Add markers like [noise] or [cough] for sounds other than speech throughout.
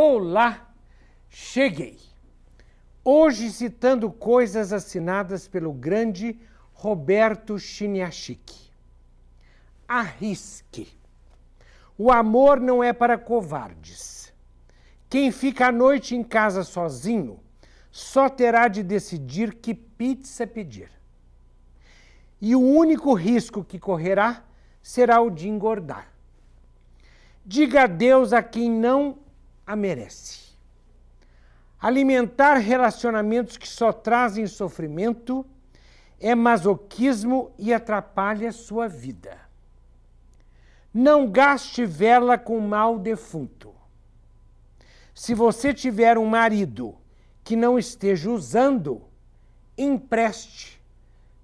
Olá, cheguei. Hoje citando coisas assinadas pelo grande Roberto Chiniachik. Arrisque. O amor não é para covardes. Quem fica à noite em casa sozinho só terá de decidir que pizza pedir. E o único risco que correrá será o de engordar. Diga adeus a quem não a merece. Alimentar relacionamentos que só trazem sofrimento é masoquismo e atrapalha sua vida. Não gaste vela com mal defunto. Se você tiver um marido que não esteja usando, empreste,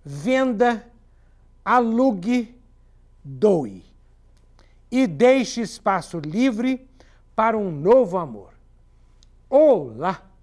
venda, alugue, doe. E deixe espaço livre para um novo amor. Olá!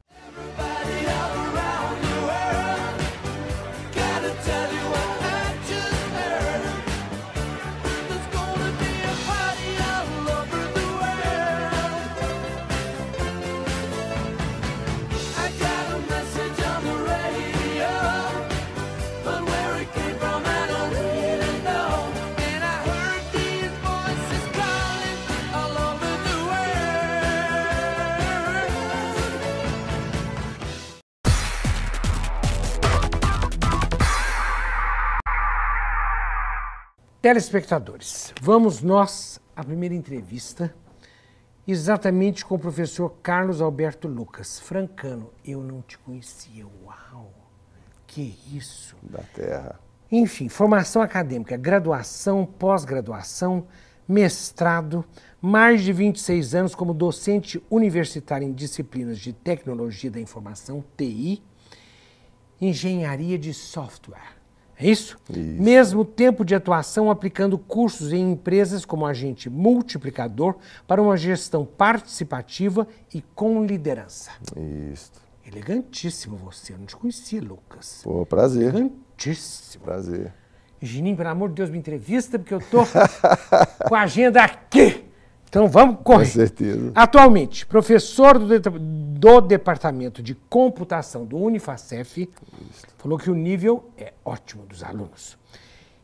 Telespectadores, vamos nós à primeira entrevista, exatamente com o professor Carlos Alberto Lucas. Francano, eu não te conhecia. Uau! Que isso! Da Terra. Enfim, formação acadêmica, graduação, pós-graduação, mestrado, mais de 26 anos como docente universitário em disciplinas de tecnologia da informação, TI, engenharia de software é isso? isso? Mesmo tempo de atuação aplicando cursos em empresas como agente multiplicador para uma gestão participativa e com liderança. Isso. Elegantíssimo você, eu não te conhecia, Lucas. Pô, prazer. Elegantíssimo. Prazer. Gininho, pelo amor de Deus, me entrevista, porque eu tô [laughs] com a agenda aqui. Então vamos correr. Com certeza. Atualmente, professor do, do Departamento de Computação do Unifacef, Isso. falou que o nível é ótimo dos alunos.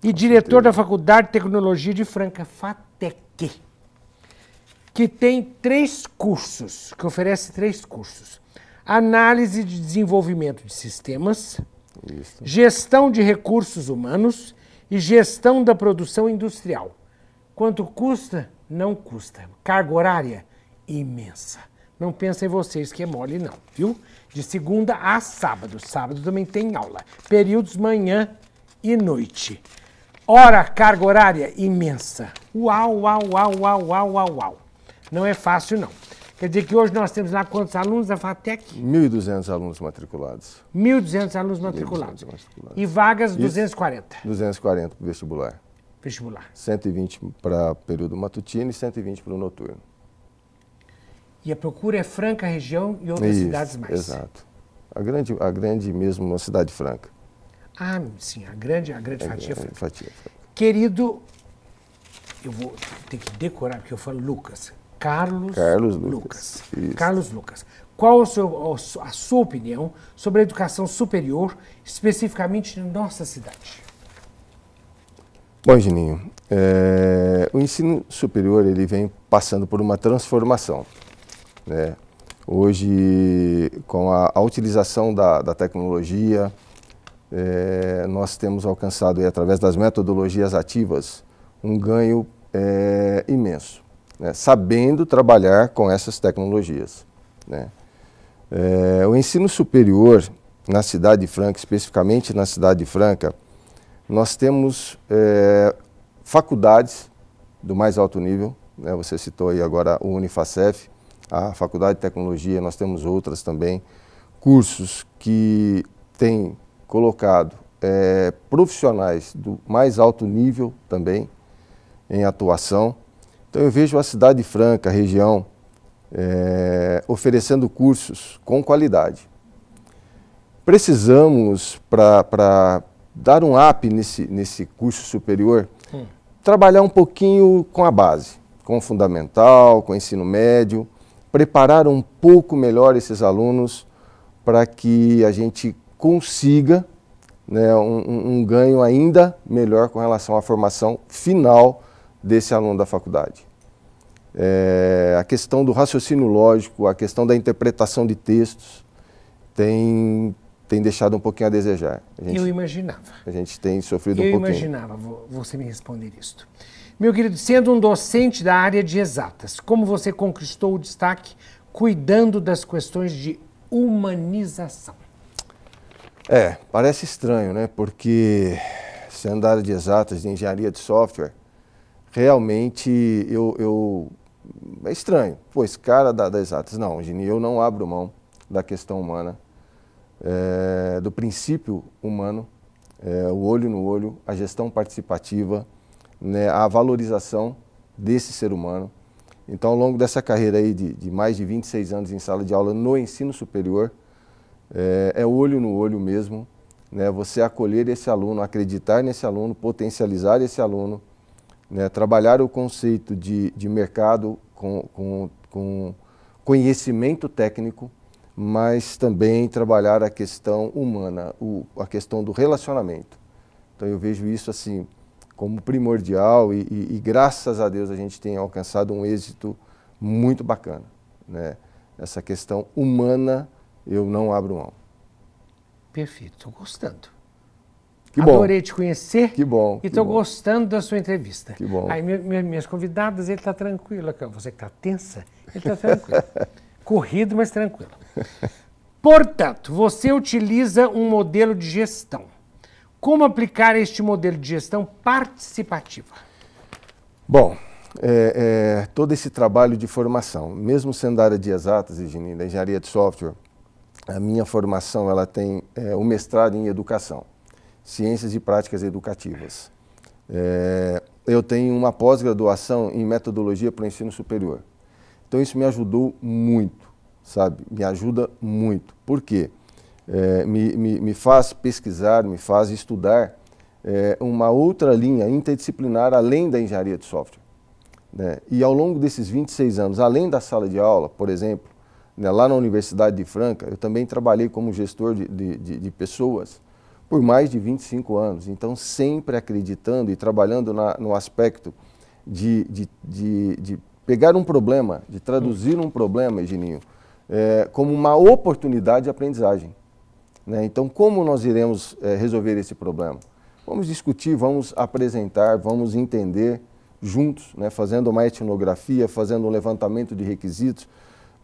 E Com diretor certeza. da Faculdade de Tecnologia de Franca, FATEC, que tem três cursos, que oferece três cursos. Análise de desenvolvimento de sistemas, Isso. gestão de recursos humanos e gestão da produção industrial. Quanto custa? Não custa. Carga horária imensa. Não pensa em vocês que é mole, não, viu? De segunda a sábado. Sábado também tem aula. Períodos manhã e noite. Hora, carga horária imensa. Uau, uau, uau, uau, uau, uau, uau. Não é fácil, não. Quer dizer que hoje nós temos lá quantos alunos da FATEC? 1.200 alunos matriculados. 1.200 alunos matriculados. matriculados. E vagas Isso, 240? 240 para o vestibular vestibular? 120 para período matutino e 120 para o noturno. E a procura é Franca, região e outras Isso, cidades mais? Exato. A grande, a grande mesmo, uma cidade franca. Ah, sim, a grande, a grande é, fatia, franca. fatia franca. Querido, eu vou ter que decorar, porque eu falo Lucas. Carlos, Carlos Lucas. Lucas. Carlos Lucas. Qual a sua, a sua opinião sobre a educação superior, especificamente na nossa cidade? Bom, Gininho, é, o ensino superior ele vem passando por uma transformação. Né? Hoje, com a, a utilização da, da tecnologia, é, nós temos alcançado, através das metodologias ativas, um ganho é, imenso, né? sabendo trabalhar com essas tecnologias. Né? É, o ensino superior na cidade de Franca, especificamente na cidade de Franca, nós temos é, faculdades do mais alto nível, né? você citou aí agora o Unifacef, a Faculdade de Tecnologia, nós temos outras também, cursos que têm colocado é, profissionais do mais alto nível também em atuação. Então eu vejo a cidade franca, a região, é, oferecendo cursos com qualidade. Precisamos, para dar um up nesse, nesse curso superior, hum. trabalhar um pouquinho com a base, com o fundamental, com o ensino médio, preparar um pouco melhor esses alunos para que a gente consiga né, um, um, ganho ainda melhor com relação à formação final desse aluno da faculdade. É, a questão do raciocínio lógico, a questão da interpretação de textos tem, tem deixado um pouquinho a desejar. A gente, Eu imaginava. A gente tem sofrido Eu um pouquinho. Eu imaginava você me responder isto. Meu querido, sendo um docente da área de exatas, como você conquistou o destaque cuidando das questões de humanização. É, parece estranho, né? Porque sendo da área de exatas, de engenharia de software, realmente eu, eu é estranho. Pô, esse cara da, da exatas, não, eu não abro mão da questão humana, é, do princípio humano, é, o olho no olho, a gestão participativa, né, a valorização desse ser humano. Então, ao longo dessa carreira aí de, de mais de 26 anos em sala de aula no ensino superior, é, é olho no olho mesmo, né, você acolher esse aluno, acreditar nesse aluno, potencializar esse aluno, né, trabalhar o conceito de, de mercado com, com, com conhecimento técnico, mas também trabalhar a questão humana, o, a questão do relacionamento. Então eu vejo isso assim como primordial e, e, e, graças a Deus a gente tem alcançado um êxito muito bacana. Né? Essa questão humana eu não abro mão. Perfeito, estou gostando. Que bom. Adorei te conhecer. Que bom. E estou gostando da sua entrevista. Que bom. Aí minha, minhas convidadas, ele está tranquilo. Você que está tensa, ele está tranquilo. [laughs] Corrido, mas tranquilo. [laughs] Portanto, você utiliza um modelo de gestão como aplicar este modelo de gestão participativa? Bom, é, é, todo esse trabalho de formação, mesmo sendo área de exatas, Virginia, da engenharia de software, a minha formação ela tem é, um mestrado em educação, ciências e práticas educativas. É, eu tenho uma pós-graduação em metodologia para o ensino superior. Então isso me ajudou muito, sabe? Me ajuda muito. Por quê? é, me, me, me, faz pesquisar, me faz estudar é, uma outra linha interdisciplinar além da engenharia de software. Né? E ao longo desses 26 anos, além da sala de aula, por exemplo, né, lá na Universidade de Franca, eu também trabalhei como gestor de, de, de, de pessoas por mais de 25 anos. Então, sempre acreditando e trabalhando na, no aspecto de, de, de, de, pegar um problema, de traduzir um problema, Egininho, é, como uma oportunidade de aprendizagem. Né? Então, como nós iremos é, resolver esse problema? Vamos discutir, vamos apresentar, vamos entender juntos, né? fazendo uma etnografia, fazendo um levantamento de requisitos,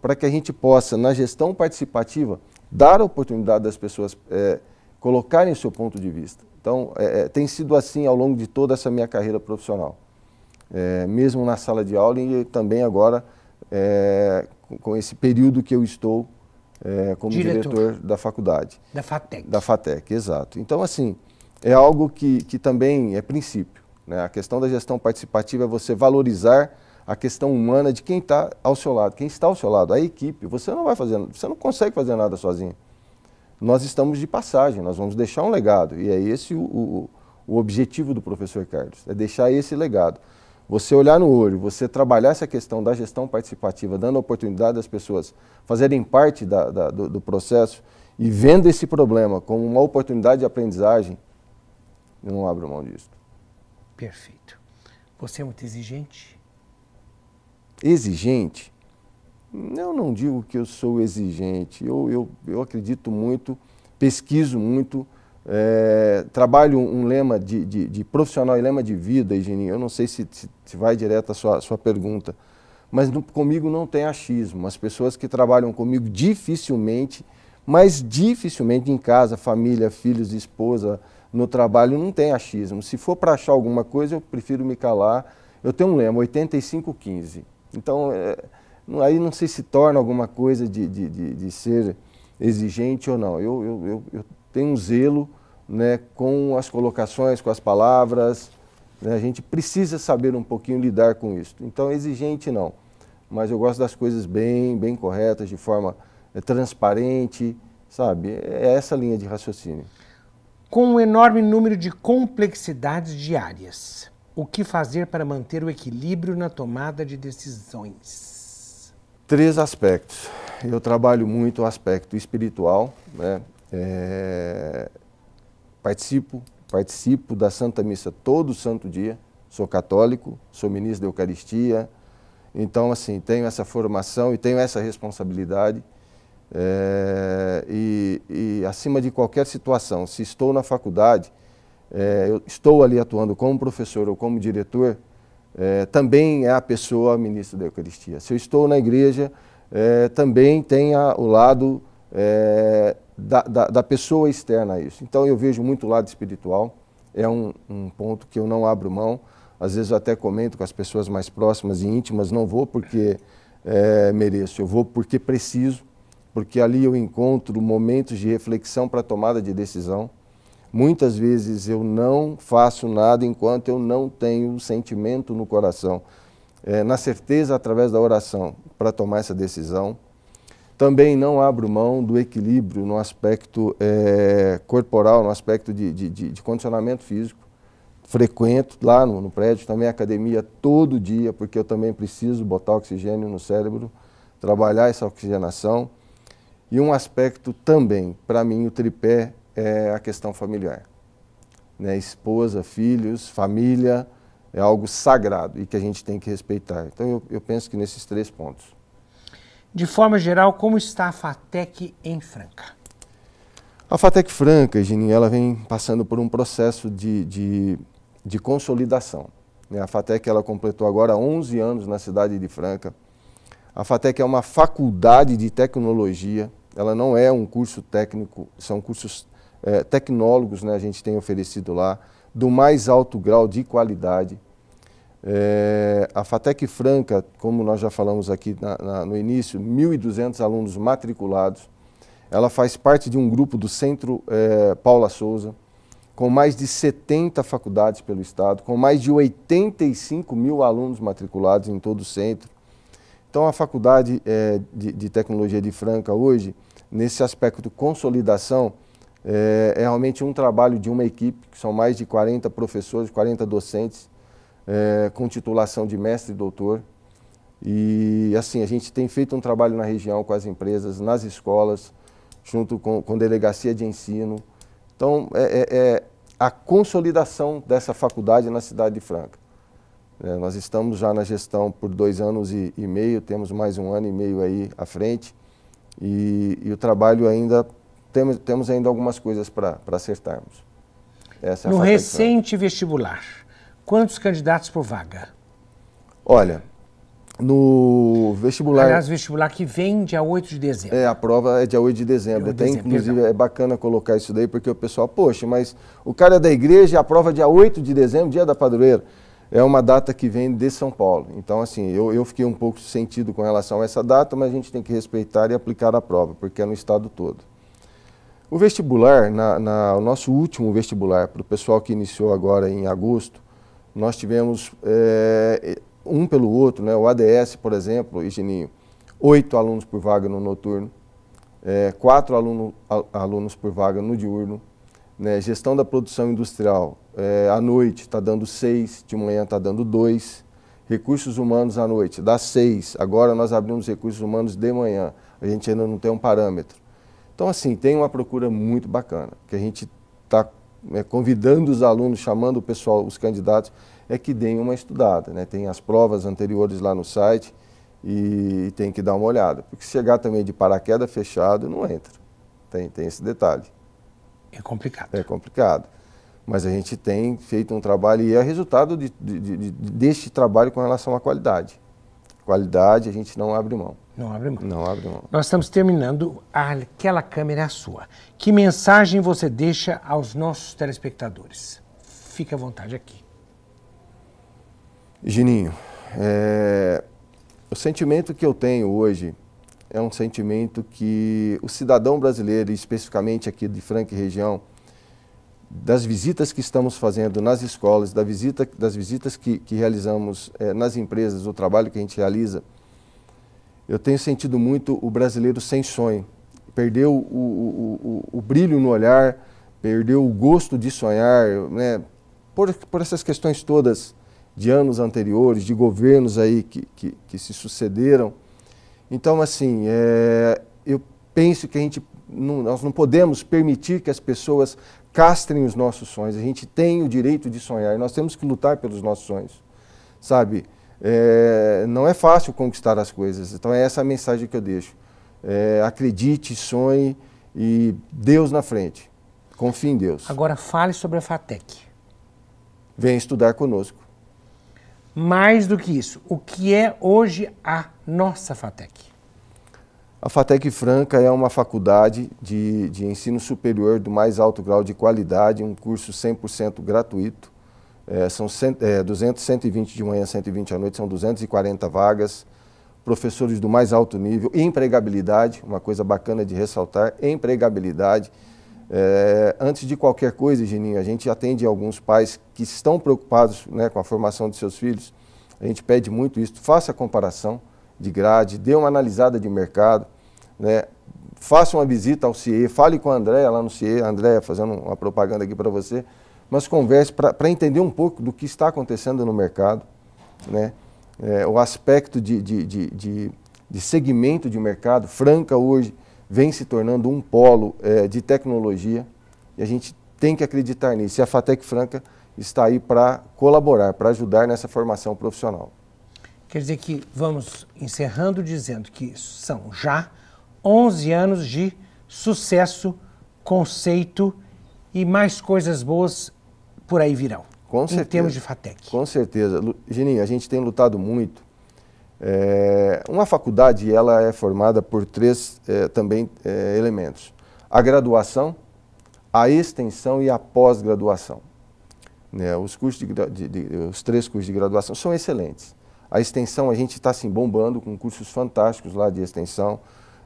para que a gente possa, na gestão participativa, dar a oportunidade das pessoas é, colocarem o seu ponto de vista. Então, é, tem sido assim ao longo de toda essa minha carreira profissional. Mesmo na sala de aula e também agora com esse período que eu estou é, como diretor. diretor. da faculdade. Da FATEC. Da FATEC, exato. Então, assim, é algo que, que também é princípio. Né? A questão da gestão participativa é você valorizar a questão humana de quem está ao seu lado. Quem está ao seu lado, a equipe. Você não vai fazer, você não consegue fazer nada sozinho. Nós estamos de passagem, nós vamos deixar um legado. E é esse o, o, o objetivo do professor Carlos, é deixar esse legado você olhar no olho, você trabalhar essa questão da gestão participativa, dando a oportunidade das pessoas fazerem parte da, da, do, do, processo e vendo esse problema como uma oportunidade de aprendizagem, eu não abro mão disso. Perfeito. Você é muito exigente? Exigente? Eu não digo que eu sou exigente. Eu, eu, eu acredito muito, pesquiso muito, é, trabalho um lema de, de, de, profissional e lema de vida, Eugênio. Eu não sei se, se, se vai direto à sua, sua pergunta, mas no, comigo não tem achismo. As pessoas que trabalham comigo dificilmente, mas dificilmente em casa, família, filhos, esposa, no trabalho, não tem achismo. Se for para achar alguma coisa, eu prefiro me calar. Eu tenho um lema, 85-15. Então, é, aí não sei se torna alguma coisa de, de, de, de ser exigente ou não. Eu, eu, eu, eu tem um zelo né, com as colocações, com as palavras. Né, a gente precisa saber um pouquinho lidar com isso. Então, exigente não, mas eu gosto das coisas bem, bem corretas, de forma é, transparente, sabe? É essa linha de raciocínio. Com um enorme número de complexidades diárias, o que fazer para manter o equilíbrio na tomada de decisões? Três aspectos. Eu trabalho muito o aspecto espiritual, né? É, participo, participo da Santa Missa todo santo dia, sou católico, sou ministro da Eucaristia, então assim, tenho essa formação e tenho essa responsabilidade. É, e, e, acima de qualquer situação, se estou na faculdade, é, estou ali atuando como professor ou como diretor, é, também é a pessoa ministra da Eucaristia. Se eu estou na igreja, é, também tem a, o lado é, da, da, da, pessoa externa a isso. Então eu vejo muito lado espiritual, é um, um, ponto que eu não abro mão. Às vezes eu até comento com as pessoas mais próximas e íntimas, não vou porque é, mereço, eu vou porque preciso, porque ali eu encontro momentos de reflexão para tomada de decisão. Muitas vezes eu não faço nada enquanto eu não tenho um sentimento no coração, é, na certeza através da oração para tomar essa decisão. Também não abro mão do equilíbrio no aspecto é, corporal, no aspecto de, de, de, condicionamento físico. Frequento lá no, no prédio, também academia todo dia, porque eu também preciso botar oxigênio no cérebro, trabalhar essa oxigenação. E um aspecto também, para mim, o tripé é a questão familiar. Né? Esposa, filhos, família, é algo sagrado e que a gente tem que respeitar. Então eu, eu penso que nesses três pontos. De forma geral, como está a FATEC em Franca? A FATEC Franca, Gininho, ela vem passando por um processo de, de, de consolidação. Né? A FATEC ela completou agora 11 anos na cidade de Franca. A FATEC é uma faculdade de tecnologia, ela não é um curso técnico, são cursos é, tecnólogos, né, a gente tem oferecido lá, do mais alto grau de qualidade. É, a FATEC Franca, como nós já falamos aqui na, na, no início, 1.200 alunos matriculados. Ela faz parte de um grupo do Centro é, Paula Souza, com mais de 70 faculdades pelo Estado, com mais de 85 mil alunos matriculados em todo o centro. Então, a Faculdade é, de, de, Tecnologia de Franca, hoje, nesse aspecto de consolidação, é, é realmente um trabalho de uma equipe, que são mais de 40 professores, 40 docentes, é, com titulação de mestre e doutor. E assim, a gente tem feito um trabalho na região com as empresas, nas escolas, junto com, com delegacia de ensino. Então, é, é, é a consolidação dessa faculdade na cidade de Franca. É, nós estamos já na gestão por dois anos e, e, meio, temos mais um ano e meio aí à frente. E, e o trabalho ainda, temos, temos ainda algumas coisas para acertarmos. Essa é no recente vestibular, Quantos candidatos por vaga? Olha, no vestibular. Aliás, vestibular que vem dia 8 de dezembro. É, a prova é dia 8 de dezembro. 8 de Até, dezembro, inclusive, perdão. é bacana colocar isso daí, porque o pessoal, poxa, mas o cara é da igreja a prova é dia 8 de dezembro, dia da padroeira. É uma data que vem de São Paulo. Então, assim, eu, eu fiquei um pouco sentido com relação a essa data, mas a gente tem que respeitar e aplicar a prova, porque é no estado todo. O vestibular, na, na o nosso último vestibular, para o pessoal que iniciou agora em agosto, nós tivemos é, um pelo outro, né? o ADS, por exemplo, Higininho, oito alunos por vaga no noturno, é, quatro aluno, alunos por vaga no diurno, né? gestão da produção industrial, é, à noite está dando seis, de manhã está dando dois, recursos humanos à noite dá seis, agora nós abrimos recursos humanos de manhã, a gente ainda não tem um parâmetro. Então, assim, tem uma procura muito bacana, que a gente está né, convidando os alunos, chamando o pessoal, os candidatos, é que deem uma estudada. Né? Tem as provas anteriores lá no site e, e tem que dar uma olhada. Porque se chegar também de paraquedas fechado, não entra. Tem, tem esse detalhe. É complicado. É complicado. Mas a gente tem feito um trabalho e é resultado de, de, de, deste trabalho com relação à qualidade. Qualidade a gente não abre mão. Não abre mão. Não abre mão. Nós estamos terminando. Aquela câmera é a sua. Que mensagem você deixa aos nossos telespectadores? Fique à vontade aqui. Gininho, é... o sentimento que eu tenho hoje é um sentimento que o cidadão brasileiro, especificamente aqui de Franca e região, das visitas que estamos fazendo nas escolas, da visita, das visitas que, que realizamos é, nas empresas, o trabalho que a gente realiza, eu tenho sentido muito o brasileiro sem sonho. Perdeu o, o, o, o brilho no olhar, perdeu o gosto de sonhar, né? por, por essas questões todas de anos anteriores, de governos aí que, que, que se sucederam. Então, assim, é, eu penso que a gente não, nós não podemos permitir que as pessoas castrem os nossos sonhos. A gente tem o direito de sonhar e nós temos que lutar pelos nossos sonhos, sabe? É, não é fácil conquistar as coisas. Então é essa a mensagem que eu deixo. É, acredite, sonhe e Deus na frente. Confie em Deus. Agora fale sobre a FATEC. Venha estudar conosco. Mais do que isso, o que é hoje a nossa FATEC? A FATEC Franca é uma faculdade de, de ensino superior do mais alto grau de qualidade, um curso 100% gratuito. É, são é, 200, 120 de manhã, 120 à noite, são 240 vagas. Professores do mais alto nível, empregabilidade, uma coisa bacana de ressaltar, empregabilidade. É, antes de qualquer coisa, Geninho, a gente atende alguns pais que estão preocupados né, com a formação de seus filhos. A gente pede muito isso. Faça a comparação de grade, dê uma analisada de mercado, né, faça uma visita ao CIE, fale com a Andréia lá no CIE, a Andréia fazendo uma propaganda aqui para você, mas converse para entender um pouco do que está acontecendo no mercado, né, é, o aspecto de, de, de, de, de segmento de mercado. Franca hoje vem se tornando um polo é, de tecnologia e a gente tem que acreditar nisso. E a FATEC Franca está aí para colaborar, para ajudar nessa formação profissional. Quer dizer que vamos encerrando dizendo que são já 11 anos de sucesso, conceito e mais coisas boas por aí virão. Com certeza. Em termos de FATEC. Com certeza. Geninho, a gente tem lutado muito é, uma faculdade ela é formada por três é, também é, elementos: a graduação, a extensão e a pós-graduação. Né, os, cursos de, de, de, os três cursos de graduação são excelentes. A extensão a gente está se assim, bombando com cursos fantásticos lá de extensão,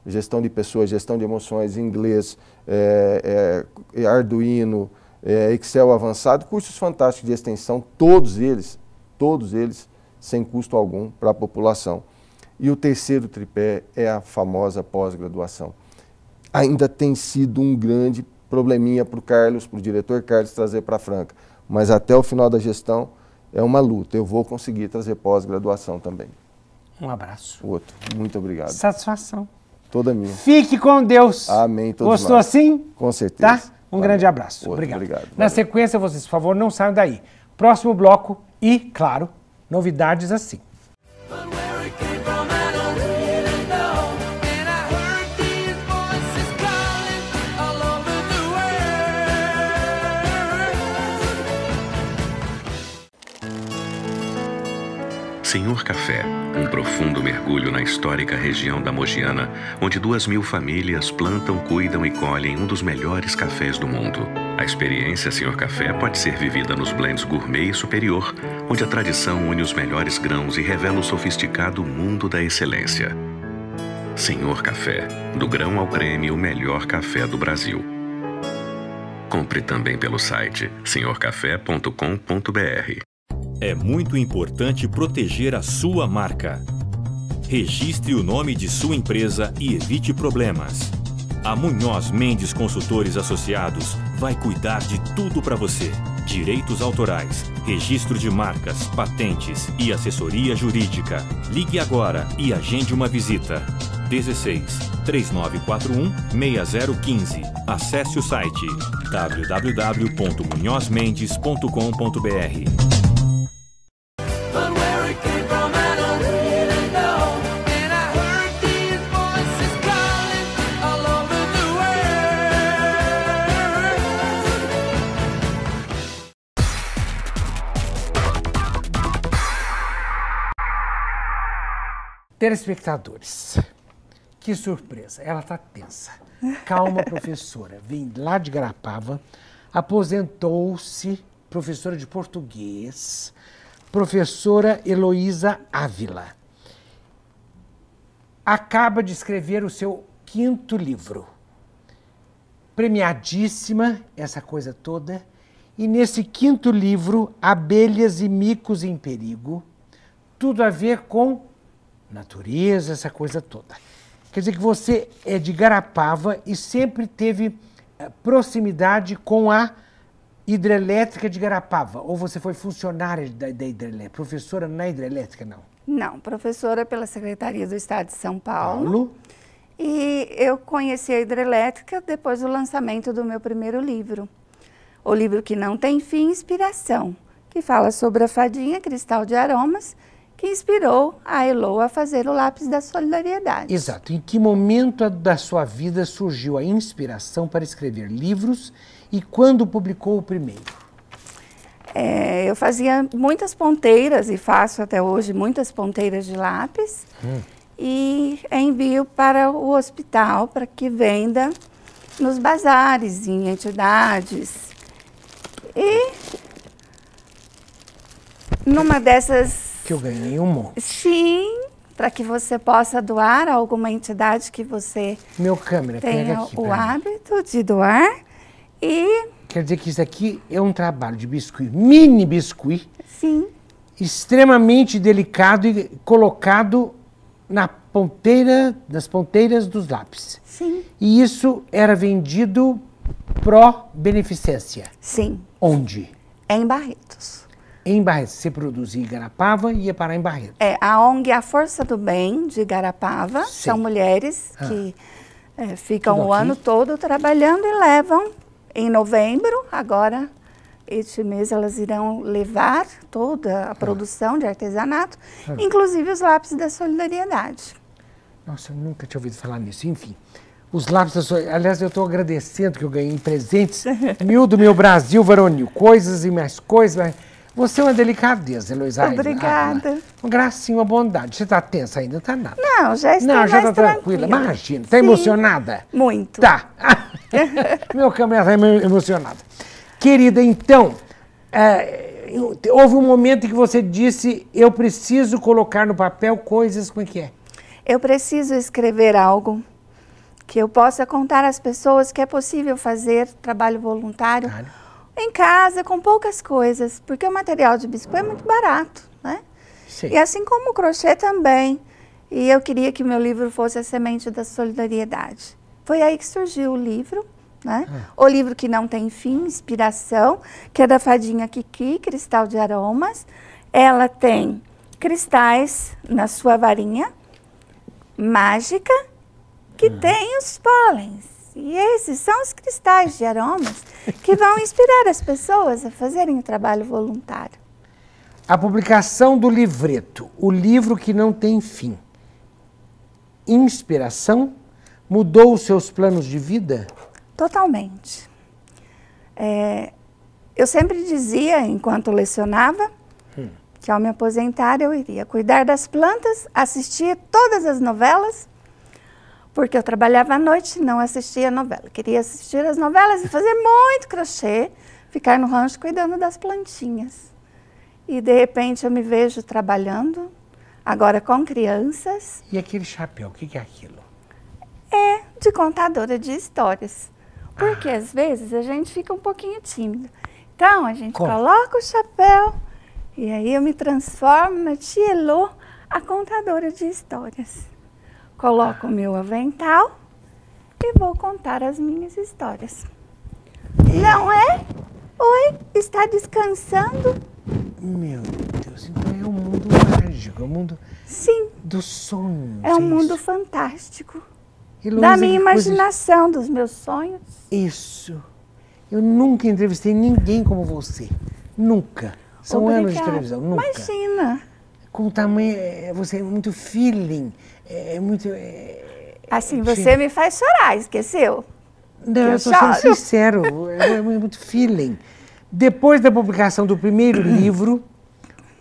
gestão de pessoas, gestão de emoções, inglês, é, é, Arduino, é, Excel avançado, cursos fantásticos de extensão, todos eles, todos eles sem custo algum para a população. E o terceiro tripé é a famosa pós-graduação. Ainda tem sido um grande probleminha para o Carlos, para o diretor Carlos trazer para a Franca, mas até o final da gestão é uma luta. Eu vou conseguir trazer pós-graduação também. Um abraço. Outro. Muito obrigado. Satisfação. Toda minha. Fique com Deus. Amém. Gostou nós. assim? Com certeza. Tá? Um Valeu. grande abraço. Outro. Obrigado. obrigado. Na sequência, vocês, por favor, não saiam daí. Próximo bloco e, claro, novidades assim. Senhor Café, um profundo mergulho na histórica região da Mogiana, onde duas mil famílias plantam, cuidam e colhem um dos melhores cafés do mundo. A experiência Senhor Café pode ser vivida nos blends gourmet e superior, onde a tradição une os melhores grãos e revela o sofisticado mundo da excelência. Senhor Café, do grão ao creme, o melhor café do Brasil. Compre também pelo site senhorcafé.com.br. É muito importante proteger a sua marca. Registre o nome de sua empresa e evite problemas. A Munhoz Mendes Consultores Associados vai cuidar de tudo para você: direitos autorais, registro de marcas, patentes e assessoria jurídica. Ligue agora e agende uma visita. 16 3941 6015. Acesse o site www.munhozmendes.com.br. Telespectadores, que surpresa, ela está tensa. Calma, professora. Vem lá de Garapava, aposentou-se, professora de português, professora Heloísa Ávila. Acaba de escrever o seu quinto livro. Premiadíssima, essa coisa toda. E nesse quinto livro, Abelhas e Micos em Perigo, tudo a ver com natureza, essa coisa toda. Quer dizer que você é de Garapava e sempre teve eh, proximidade com a hidrelétrica de Garapava? Ou você foi funcionária da, da hidrelétrica, professora na hidrelétrica, não? Não, professora pela Secretaria do Estado de São Paulo. Paulo. E eu conheci a hidrelétrica depois do lançamento do meu primeiro livro. O livro que não tem fim, inspiração, que fala sobre a fadinha cristal de aromas que inspirou a Elo a fazer o lápis da solidariedade. Exato. Em que momento da sua vida surgiu a inspiração para escrever livros e quando publicou o primeiro? É, eu fazia muitas ponteiras e faço até hoje muitas ponteiras de lápis hum. e envio para o hospital para que venda nos bazares, em entidades. E numa dessas que eu ganhei um monte. Sim, para que você possa doar a alguma entidade que você Meu câmera, tenha aqui, o hábito de doar. E. Quer dizer que isso aqui é um trabalho de biscuit, mini biscuit. Sim. Extremamente delicado e colocado na ponteira, nas ponteiras dos lápis. Sim. E isso era vendido pró-beneficência. Sim. Onde? Em Barretos em Barretos. Você produzia em Garapava e ia parar em Barretos. É, a ONG A Força do Bem, de Garapava, Sim. são mulheres ah. que é, ficam Tudo o aqui? ano todo trabalhando e levam em novembro, agora, este mês, elas irão levar toda a ah. produção de artesanato, ah. inclusive os lápis da solidariedade. Nossa, eu nunca tinha ouvido falar nisso. Enfim, os lápis da solidariedade. Aliás, eu estou agradecendo que eu ganhei presentes [laughs] mil do meu Brasil varonil. Coisas e mais coisas. Você é uma delicadeza, Heloísa. Obrigada. Ah, uma gracinha, uma bondade. Você está tensa ainda? Tá nada. Não, já estou Não, já está tranquila. Imagina. Está emocionada? Muito. Tá. [laughs] [laughs] Meu câmera está emocionada. Querida, então, é, houve um momento em que você disse, eu preciso colocar no papel coisas, como é que é? Eu preciso escrever algo que eu possa contar às pessoas que é possível fazer trabalho voluntário. Claro em casa com poucas coisas, porque o material de biscoito é muito barato, né? Sim. E assim como o crochê também. E eu queria que meu livro fosse a semente da solidariedade. Foi aí que surgiu o livro, né? Ah. O livro que não tem fim, inspiração, que é da fadinha Kiki, Cristal de Aromas. Ela tem cristais na sua varinha mágica que ah. tem os pólens. E esses são os cristais de aromas que vão [laughs] inspirar as pessoas a fazerem o trabalho voluntário. A publicação do livreto, o livro que não tem fim. Inspiração mudou os seus planos de vida? Totalmente. É, eu sempre dizia, enquanto lecionava, hum. que ao me aposentar eu iria cuidar das plantas, assistir todas as novelas porque eu trabalhava à noite e não assistia novela. Queria assistir as novelas e fazer muito crochê, ficar no rancho cuidando das plantinhas. E de repente eu me vejo trabalhando, agora com crianças. E aquele chapéu, o que é aquilo? É de contadora de histórias. Porque ah. às vezes a gente fica um pouquinho tímido. Então a gente Como? coloca o chapéu e aí eu me transformo na tia Elô, a contadora de histórias coloco o meu avental e vou contar as minhas histórias. Não é? Oi, está descansando? Meu Deus, então é um mundo mágico, é um mundo Sim. do sonho. É um mundo fantástico. da minha imaginação, dos meus sonhos. Isso. Eu nunca entrevistei ninguém como você. Nunca. São Obrigada. anos de televisão, nunca. Imagina. Com o tamanho, é, você é muito feeling. É, é muito. É, assim, você me faz chorar, esqueceu? Não, eu estou sendo sincero, é, é muito feeling. Depois da publicação do primeiro [clears throat] livro,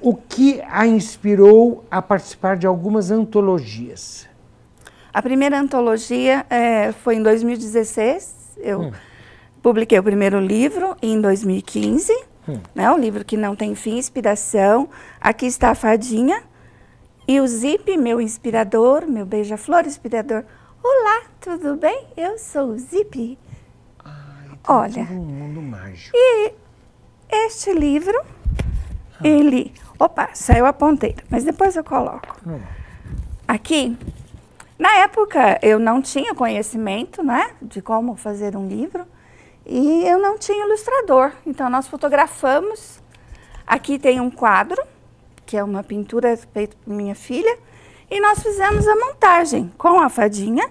o que a inspirou a participar de algumas antologias? A primeira antologia é, foi em 2016. Eu hum. publiquei o primeiro livro em 2015. Hum. Né, um livro que não tem fim, inspiração. Aqui está a fadinha. E o Zip, meu inspirador, meu beija-flor inspirador. Olá, tudo bem? Eu sou o Zip. Ai, tá Olha, um mundo mágico. E este livro, ah. ele... Opa, saiu a ponteira, mas depois eu coloco. Hum. Aqui, na época eu não tinha conhecimento, né, de como fazer um livro. E eu não tinha ilustrador. Então nós fotografamos. Aqui tem um quadro que é uma pintura feita por minha filha, e nós fizemos a montagem com a fadinha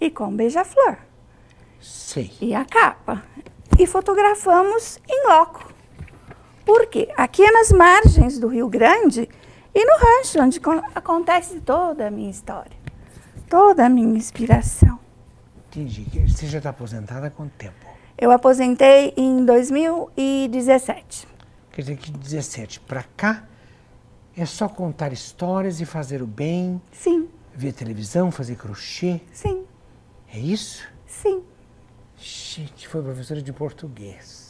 e com o beija-flor. Sei. E a capa. E fotografamos em loco. Por quê? Aqui é nas margens do Rio Grande e no rancho, onde acontece toda a minha história, toda a minha inspiração. Entendi. Você já está aposentada há quanto tempo? Eu aposentei em 2017. Quer dizer que 17 para cá é só contar histórias e fazer o bem? Sim. Ver televisão, fazer crochê? Sim. É isso? Sim. Gente, foi professora de português.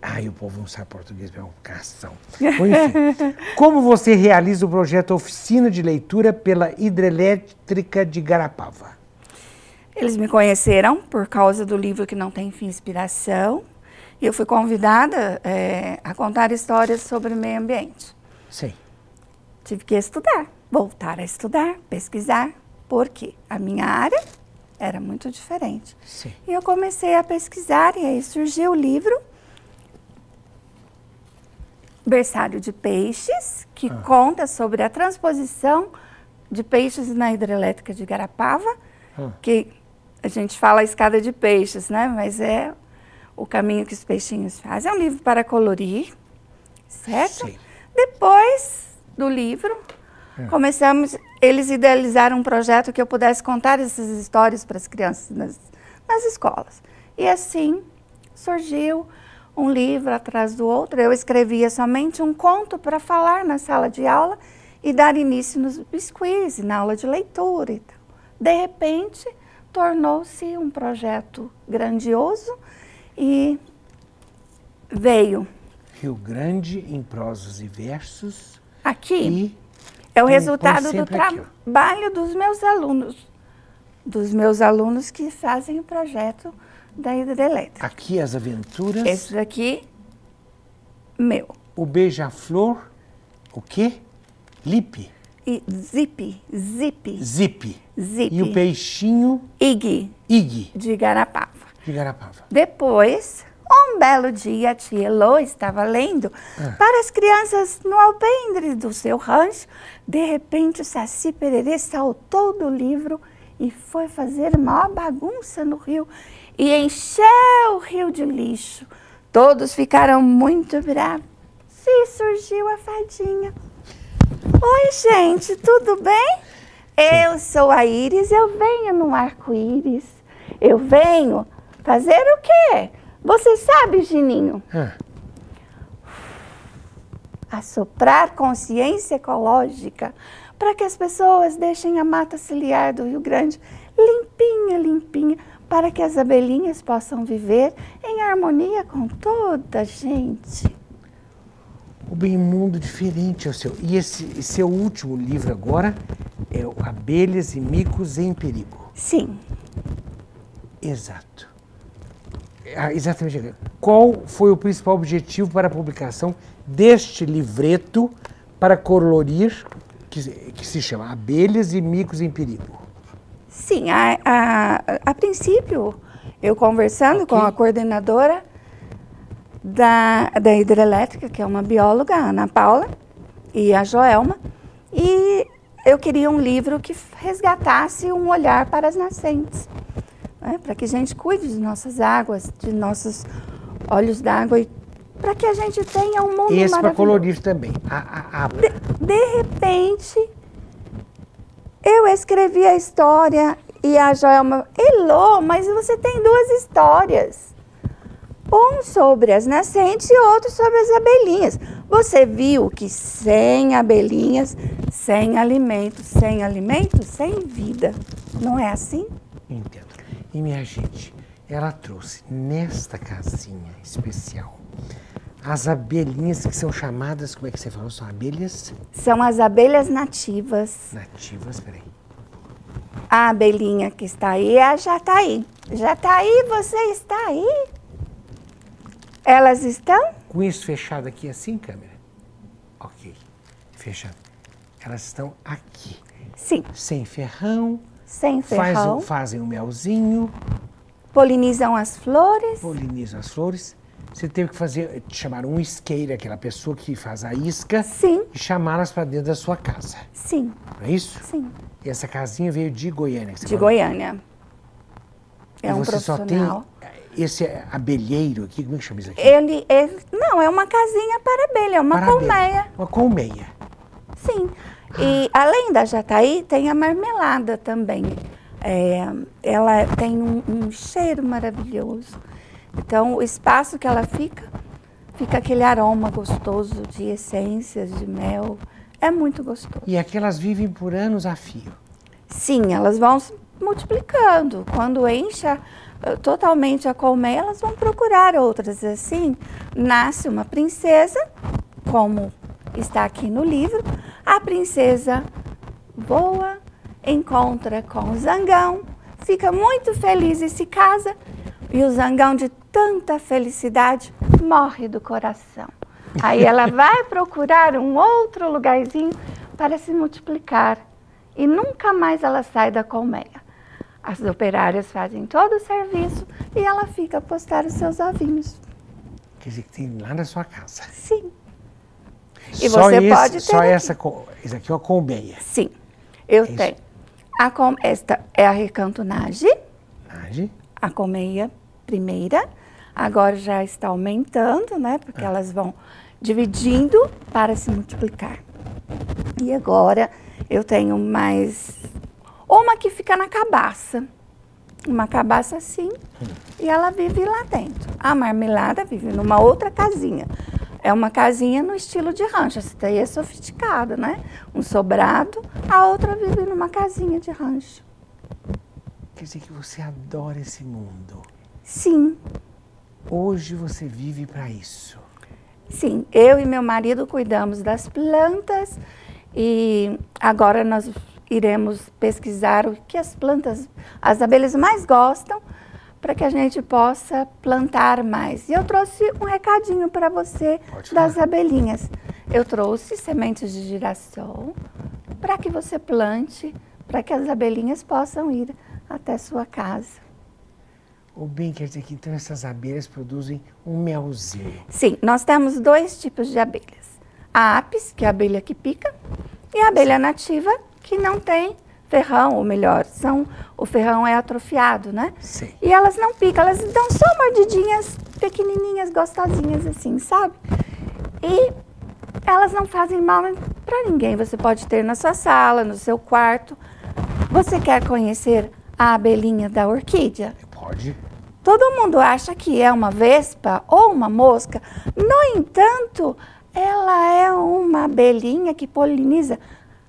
Ai, o povo não sabe português, é uma cação. enfim, [laughs] como você realiza o projeto Oficina de Leitura pela Hidrelétrica de Garapava? Eles me conheceram por causa do livro que não tem fim inspiração. E eu fui convidada é, a contar histórias sobre o meio ambiente. Sim. Tive que estudar, voltar a estudar, pesquisar, porque a minha área era muito diferente. Sim. E eu comecei a pesquisar e aí surgiu o livro Berçário de Peixes, que ah. conta sobre a transposição de peixes na hidrelétrica de Garapava, ah. que a gente fala a escada de peixes, né? Mas é o caminho que os peixinhos fazem. É um livro para colorir, certo? Sim. Depois do livro, é. começamos, eles idealizaram um projeto que eu pudesse contar essas histórias para as crianças nas, nas escolas. E assim surgiu um livro atrás do outro. Eu escrevia somente um conto para falar na sala de aula e dar início nos biscuits, na aula de leitura e tal. De repente, tornou-se um projeto grandioso e veio. Rio Grande em prosos e versos. Aqui é o resultado do trabalho dos meus alunos, dos meus alunos que fazem o projeto da hidrelétrica. Aqui as aventuras. Esse daqui, meu. O beija-flor, o quê? Lipe. E zip, zip. Zip. Zip. E o peixinho? Ig. Ig. De Garapava. De Garapava. Depois, um belo dia, a tia Elô estava lendo ah. para as crianças no alpendre do seu rancho. De repente, o Saci Pererê saltou do livro e foi fazer maior bagunça no rio e encheu o rio de lixo. Todos ficaram muito bravos. E surgiu a fadinha. Oi, gente, tudo bem? Eu sou a Íris, eu venho no arco-íris. Eu venho fazer o quê? Você sabe, Gininho? Ah. Assoprar consciência ecológica para que as pessoas deixem a mata ciliar do Rio Grande limpinha, limpinha para que as abelhinhas possam viver em harmonia com toda a gente. O bem mundo diferente é o seu. E esse seu último livro agora é o Abelhas e Micos em Perigo. Sim. Exato. Ah, exatamente. Qual foi o principal objetivo para a publicação deste livreto para colorir, que, que se chama Abelhas e Micos em Perigo? Sim, a, a, a princípio, eu conversando okay. com a coordenadora da, da hidrelétrica, que é uma bióloga, a Ana Paula, e a Joelma, e eu queria um livro que resgatasse um olhar para as nascentes, né? para que a gente cuide de nossas águas, de nossos olhos d'água e para que a gente tenha um mundo Esse para colorir também. A, a, a... De, de repente, eu escrevi a história e a Joelma, Elô, mas você tem duas histórias. Um sobre as nascentes e outro sobre as abelhinhas. Você viu que sem abelhinhas, sem alimento, sem alimento, sem vida. Não é assim? Entendo. E minha gente, ela trouxe nesta casinha especial as abelhinhas que são chamadas, como é que você falou? São abelhas? São as abelhas nativas. Nativas, peraí. A abelhinha que está aí é a Jataí. Jataí, você está aí? Elas estão? Com isso fechado aqui assim, câmera? Ok. Fechado. Elas estão aqui. Sim. Sem ferrão. Sem ferrão. Faz, fazem o melzinho. Polinizam as flores. Polinizam as flores você teve que fazer, te chamaram um isqueiro, aquela pessoa que faz a isca, Sim. e chamá-las para dentro da sua casa. Sim, Não é isso? sim. E essa casinha veio de Goiânia. De falou. Goiânia. E É um você só tem profissional. esse abelheiro aqui, como é que chama isso aqui? Ele, ele, não, é uma casinha para abelha, é uma Para abelha. colmeia. Uma colmeia. Sim. E além da jataí, tem a marmelada também. É, ela tem um, um cheiro maravilhoso. Então, o espaço que ela fica, fica aquele aroma gostoso de essências, de mel. É muito gostoso. E aquelas vivem por anos a fio. Sim, elas vão se multiplicando. Quando encha eh, totalmente a colmeia, elas vão procurar outras. Assim, nasce uma princesa, como está aqui no livro. A princesa voa, encontra com o zangão, fica muito feliz e se casa. E o zangão, de tanta felicidade, morre do coração. Aí ela [laughs] vai procurar um outro lugarzinho para se multiplicar. E nunca mais ela sai da colmeia. As operárias fazem todo o serviço e ela fica a postar os seus ovinhos. Quer dizer, que tem lá na sua casa. Sim, E só você esse, pode ter Só aqui. essa, isso aqui é uma colmeia. sim. Eu É tenho. A col- esta é a recantonagem, Nage. a colmeia primeira. Agora já está aumentando, né? Porque elas vão dividindo para se multiplicar. E agora eu tenho mais uma que fica na cabaça. Uma cabaça assim, e ela vive lá dentro. A marmelada vive numa outra casinha. É uma casinha no estilo de rancho. Essa daí é sofisticada, né? Um sobrado, a outra vive numa casinha de rancho. Quer dizer que você adora esse mundo. Sim, Hoje você vive para isso. Sim, eu e meu marido cuidamos das plantas e agora nós iremos pesquisar o que as plantas, as abelhas mais gostam, para que a gente possa plantar mais. E eu trouxe um recadinho para você Pode das falar. abelhinhas. Eu trouxe sementes de girassol para que você plante, para que as abelhinhas possam ir até sua casa. Ou bem, quer dizer que então essas abelhas produzem um melzinho. Sim, nós temos dois tipos de abelhas. A apis, que é a abelha que pica, e a abelha nativa, que não tem ferrão, ou melhor, são, o ferrão é atrofiado, né? Sim. E elas não picam, elas dão só mordidinhas pequenininhas, gostosinhas assim, sabe? E elas não fazem mal para ninguém. Você pode ter na sua sala, no seu quarto. Você quer conhecer a abelhinha da orquídea? Pode. Todo mundo acha que é uma vespa ou uma mosca. No entanto, ela é uma abelhinha que poliniza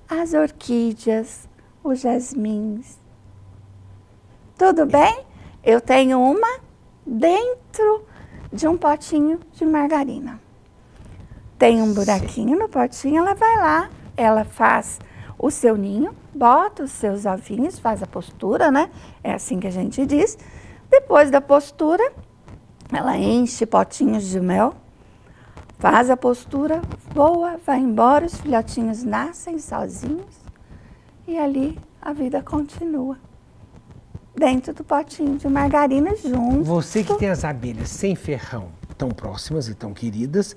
as orquídeas, os jasmins. Tudo bem? Eu tenho uma dentro de um potinho de margarina. Tem um buraquinho no potinho, ela vai lá, ela faz o seu ninho, bota os seus ovinhos, faz a postura, né? É assim que a gente diz. Depois da postura, ela enche potinhos de mel, faz a postura, voa, vai embora, os filhotinhos nascem sozinhos e ali a vida continua. Dentro do potinho de margarina junto. Você que tem as abelhas sem ferrão, tão próximas e tão queridas, o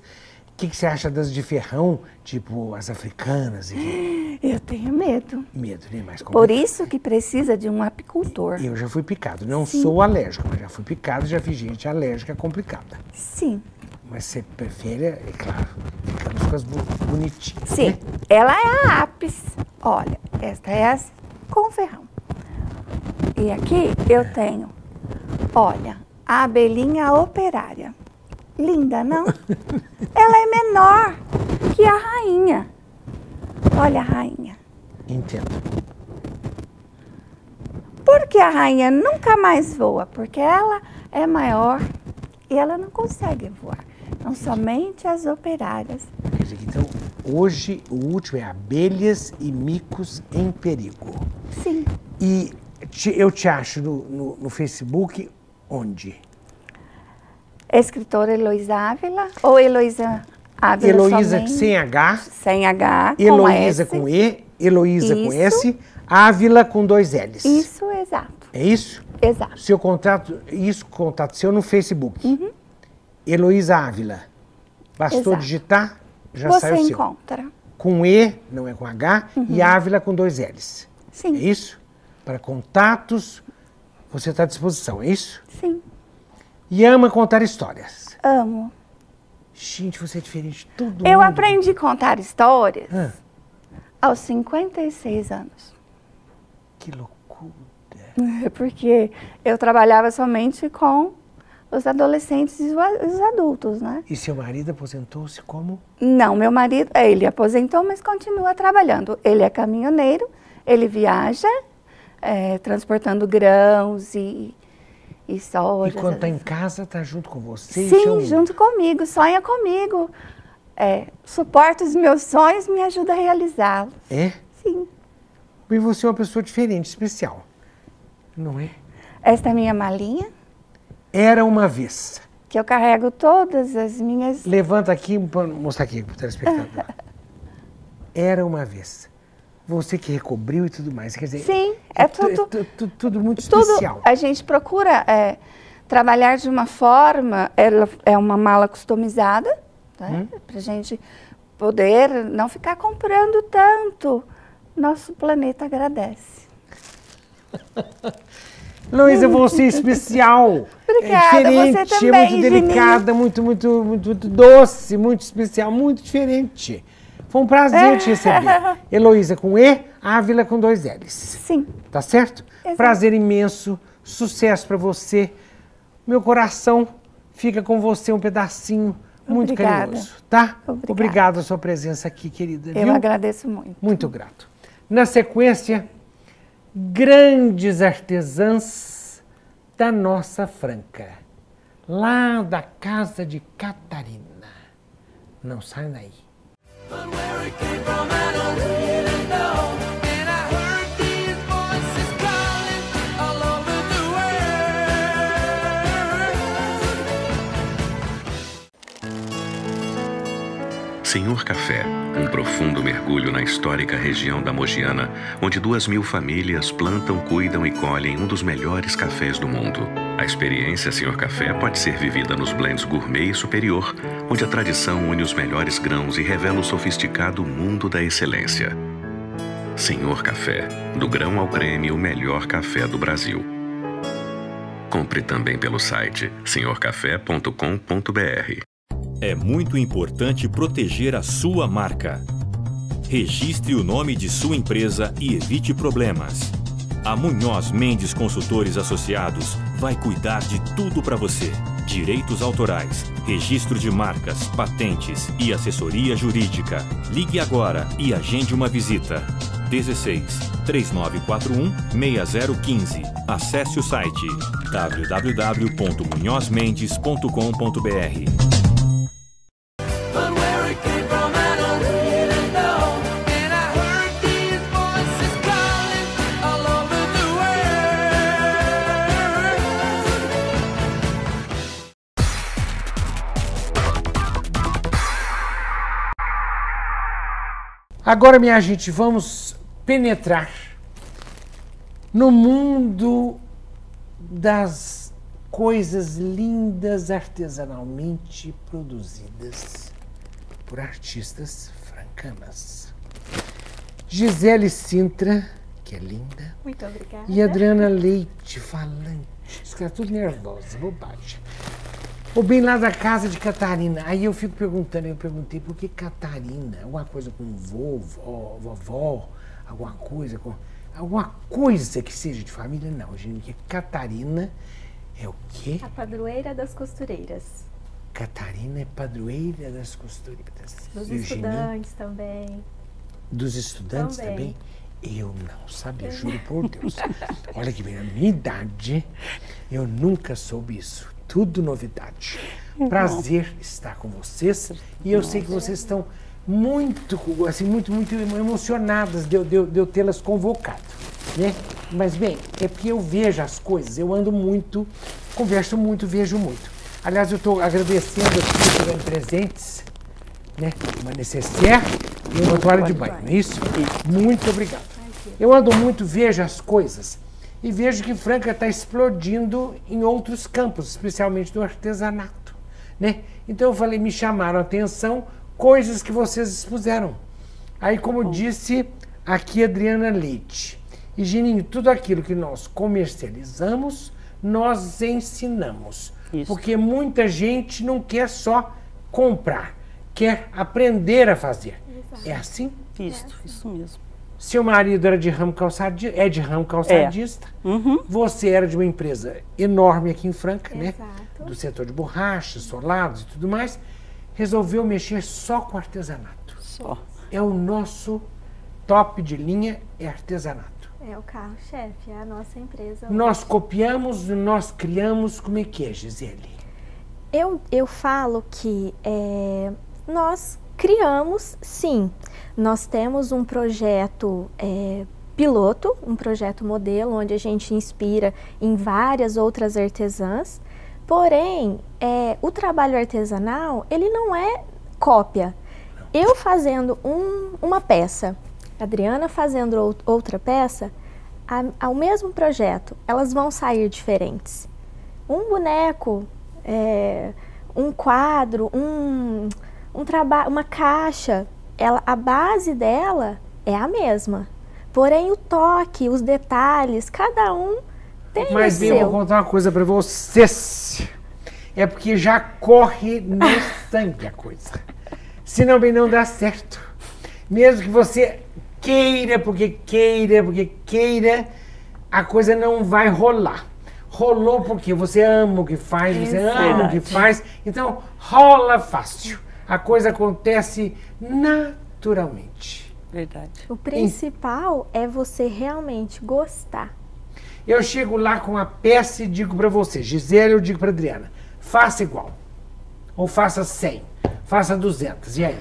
que, que você acha das de ferrão, tipo as africanas? E [gasps] Eu tenho medo. medo, né? Mais Por isso que precisa de um apicultor. Eu já fui picado. Não sou alérgico, mas já fui picado, já vi gente alérgica complicada. Sim, Mas você prefere, é claro, as bu- bonitinhas. sim. né? Ela é a apis. Olha, esta é a com ferrão. E aqui eu tenho, olha, a abelhinha operária. Linda, não? [laughs] Ela é menor que a rainha. Olha a rainha. Entendo. Por que a rainha nunca mais voa? Porque ela é maior e ela não consegue voar. Não somente as operárias. Então, hoje o último é abelhas e micos em perigo. Sim. E te- eu te acho no, no- no Facebook onde? Escritora Heloísa Ávila ou Heloísa Ávila Heloísa somente? sem H, Sem H, com Heloísa S. com E, Heloísa com. S, Ávila com dois L's. Isso, exato. É isso? Exato. Seu contato, isso contato seu no Facebook. Uhum. Heloísa Ávila. Bastou Exato. digitar, já Você saiu o seu. encontra. Com E, não é com H, e Ávila com dois L's. Sim. É isso? Para contatos, você está à disposição, é isso? Sim. E ama contar histórias. Amo. Gente, você é diferente de todo Eu mundo. aprendi a contar histórias aos 56 anos. que loucura. [laughs] Porque eu trabalhava somente com os adolescentes e os os adultos, né? E seu marido aposentou-se como? Não, meu marido, é, ele aposentou, mas continua trabalhando. Ele é caminhoneiro, ele viaja, é, transportando grãos e, e soja. E quando está em casa, está junto com você? Sim, seu- junto comigo, sonha comigo. É, suporta os meus sonhos, me ajuda a realizá-los. É? Sim. E você é uma pessoa diferente, especial. Não é? Esta é a minha malinha, Era uma vez. que eu carrego todas as minhas. Levanta aqui para mostrar aqui para o telespectador. [laughs] Era uma vez. Você que recobriu e tudo mais. Quer dizer, Sim, é tu- tudo- tu- tu- tudo muito Tudo especial. a gente procura é, trabalhar de uma forma, ela é uma mala customizada, né? Hum. para a gente poder não ficar comprando tanto. Nosso planeta agradece. [laughs] Luísa, você é especial. [laughs] Obrigada, é diferente, você é também, muito delicada, muito, muito, muito, muito doce, muito especial, muito diferente. Foi um prazer te [laughs] receber. Heloísa com E, Ávila com dois L's. Sim. Tá certo? Exato. Prazer imenso, sucesso para você. Meu coração fica com você um pedacinho muito Obrigada. carinhoso, tá? Obrigada. Obrigado a sua presença aqui, querida. Eu viu? agradeço muito. Muito grato. Na sequência, grandes artesãs da nossa Franca, lá da casa de Catarina. Não sai daí. Senhor Café, um profundo mergulho na histórica região da Mogiana, onde duas mil famílias plantam, cuidam e colhem um dos melhores cafés do mundo. A experiência Senhor Café pode ser vivida nos blends gourmet e superior, onde a tradição une os melhores grãos e revela o sofisticado mundo da excelência. Senhor Café, do grão ao creme, o melhor café do Brasil. Compre também pelo site senhorcafé.com.br. É muito importante proteger a sua marca. Registre o nome de sua empresa e evite problemas. A Munhoz Mendes Consultores Associados vai cuidar de tudo para você: direitos autorais, registro de marcas, patentes e assessoria jurídica. Ligue agora e agende uma visita. 16 3941 6015. Acesse o site www.munhozmendes.com.br. Agora, minha gente, vamos penetrar no mundo das coisas lindas artesanalmente produzidas por artistas francanas. Gisele Sintra, que é linda, Muito obrigada. e Adriana Leite, falante. Os caras tudo nervosos, bobagem. Ou bem lá da casa de Catarina. Aí eu fico perguntando, eu perguntei por que Catarina? Alguma coisa com vovó, vovó, alguma coisa com. Alguma coisa que seja de família? Não, gente, porque Catarina é o quê? A padroeira das costureiras. Catarina é padroeira das costureiras. Dos estudantes também. Dos estudantes também? Também. Eu não sabia, juro por Deus. [laughs] Olha que bem, na minha idade, eu nunca soube isso. Tudo novidade. Prazer estar com vocês. E eu sei que vocês estão muito, assim, muito, muito emocionadas de, eu- de eu- de eu tê-las convocado. Né? Mas, bem, é porque eu vejo as coisas, eu ando muito, converso muito, vejo muito. Aliás, eu estou agradecendo aqui pegando presentes né? Uma necessaire e uma toalha de banho, não é isso? Muito obrigado. Eu ando muito, vejo as coisas e vejo que Franca está explodindo em outros campos, especialmente do artesanato. né? Então eu falei, me chamaram a atenção coisas que vocês expuseram. Aí, como disse aqui Adriana Leite, e Gininho, tudo aquilo que nós comercializamos, nós ensinamos. Isso. Porque muita gente não quer só comprar, quer aprender a fazer. É assim? Isso, isso mesmo. Seu marido era de ramo calçadista, é de ramo calçadista. Uhum. Você era de uma empresa enorme aqui em Franca, né? Exato. Do setor de borrachas, solados e tudo mais. Resolveu mexer só com artesanato. Só. É o nosso top de linha, é artesanato. É o carro-chefe, é a nossa empresa. Nós copiamos, nós criamos, como é que é, Gisele? Eu, eu falo que é, nós criamos, sim. Nós temos um projeto é, piloto, um projeto modelo, onde a gente inspira em várias outras artesãs. Porém, é, o trabalho artesanal, ele não é cópia. Eu fazendo um- uma peça, Adriana fazendo ou- outra peça, ao mesmo projeto, elas vão sair diferentes. Um boneco, é, um quadro, um, um trabalho, uma caixa, ela, a base dela é a mesma. Porém, o toque, os detalhes, cada um tem Mas o bem, eu seu. vou contar uma coisa pra vocês. É porque já corre no [laughs] sangue a coisa. Senão bem não dá certo. Mesmo que você queira, porque queira, porque queira, a coisa não vai rolar. Rolou porque você ama o que faz, você ama o que faz, então rola fácil. A coisa acontece naturalmente. Verdade. O principal é você realmente gostar. Eu chego lá com a peça e digo pra você, Gisele, eu digo pra Adriana, faça igual. Ou faça 100, faça 200. E aí?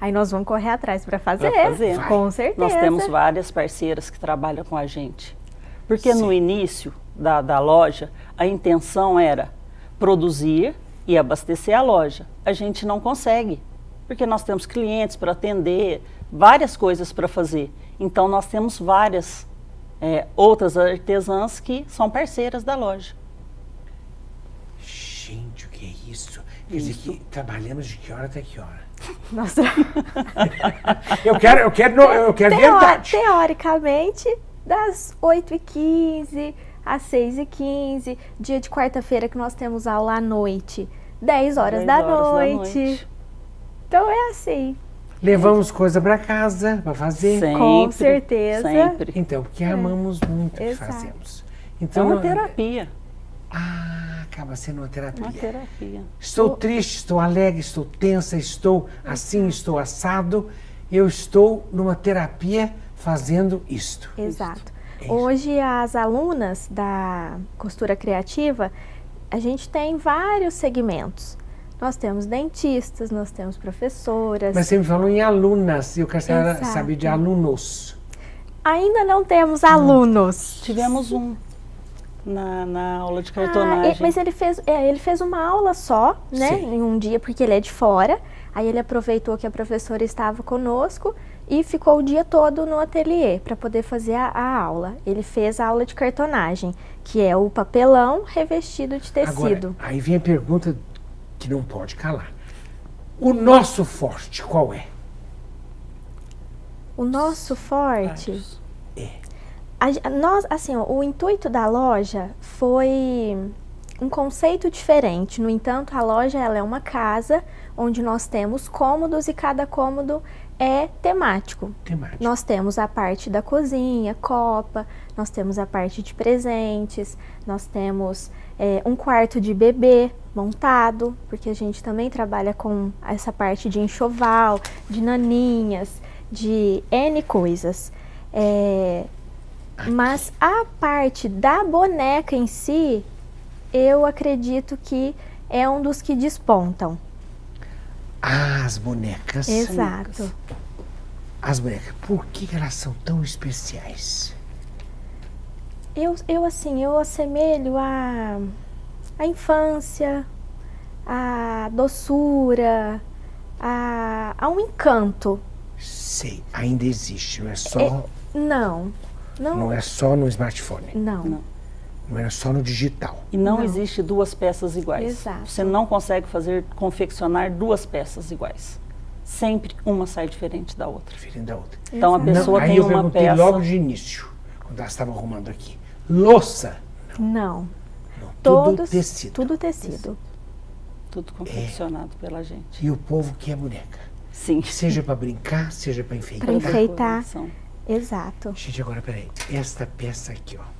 Aí nós vamos correr atrás para fazer, Pra fazer. Vai. com certeza. Nós temos várias parceiras que trabalham com a gente. Porque no Sim. início da, da loja, a intenção era produzir e abastecer a loja. A gente não consegue, porque nós temos clientes para atender, várias coisas para fazer. Então, nós temos várias é, outras artesãs que são parceiras da loja. Gente, o que é isso? Quer dizer que trabalhamos de que hora até que hora? [laughs] Nossa. [laughs] Eu quero, eu quero, eu quero Teo- verdade. Teoricamente, das 8h15 às 6h15, dia de quarta-feira que nós temos aula à noite, 10 horas, 10 da, horas da noite. noite. Então é assim. Levamos coisa pra casa pra fazer. Sempre, Com certeza. Sempre. Então, porque amamos muito o que fazemos. É Então, uma não- terapia. Ah, acaba sendo uma terapia. Uma terapia. Estou triste, estou alegre, estou tensa, estou assim, estou assado. Eu estou numa terapia fazendo isto. Exato. É isso. Hoje as alunas da costura criativa, a gente tem vários segmentos. Nós temos dentistas, nós temos professoras. Mas você me falou em alunas, e eu quero saber- de alunos. Ainda não temos alunos. Tivemos um na, na aula de Ah, cartonagem. e- mas ele fez, é, ele fez uma aula só, né? Sim. Em um dia, porque ele é de fora. Aí ele aproveitou que a professora estava conosco e ficou o dia todo no ateliê para poder fazer a, a aula. Ele fez a aula de cartonagem, que é o papelão revestido de tecido. Agora, aí vem a pergunta que não pode calar. O nosso forte qual é? O nosso forte. Vários. A nós, assim, ó, o intuito da loja foi um conceito diferente. No entanto, a loja ela é uma casa onde nós temos cômodos e cada cômodo é temático. Temática. Nós temos a parte da cozinha, copa, nós temos a parte de presentes, nós temos é, um quarto de bebê montado, porque a gente também trabalha com essa parte de enxoval, de naninhas, de N coisas. É, mas a parte da boneca em si, eu acredito que é um dos que despontam. Ah, as bonecas. Exato. As bonecas, por que que elas são tão especiais? Eu, eu assim, eu assemelho a, a infância, a doçura, a, a um encanto. Sei, ainda existe, não é só, É, Não, não, não é só no smartphone. não. Não. Não era só no digital. E não, Não. existe duas peças iguais. Exato. Você não consegue fazer confeccionar duas peças iguais. Sempre uma sai diferente da outra. Diferente da outra. Então a Exato. pessoa não, aí tem eu uma peça. logo de início, quando ela estava arrumando aqui. Louça. Não. Não, tudo Todos, tecido. Tudo tecido. Tudo confeccionado pela gente. E o povo quer boneca. Sim. Seja para brincar, seja para enfeitar. Pra enfeitar. Exato. Gente, agora peraí. Esta peça aqui, ó.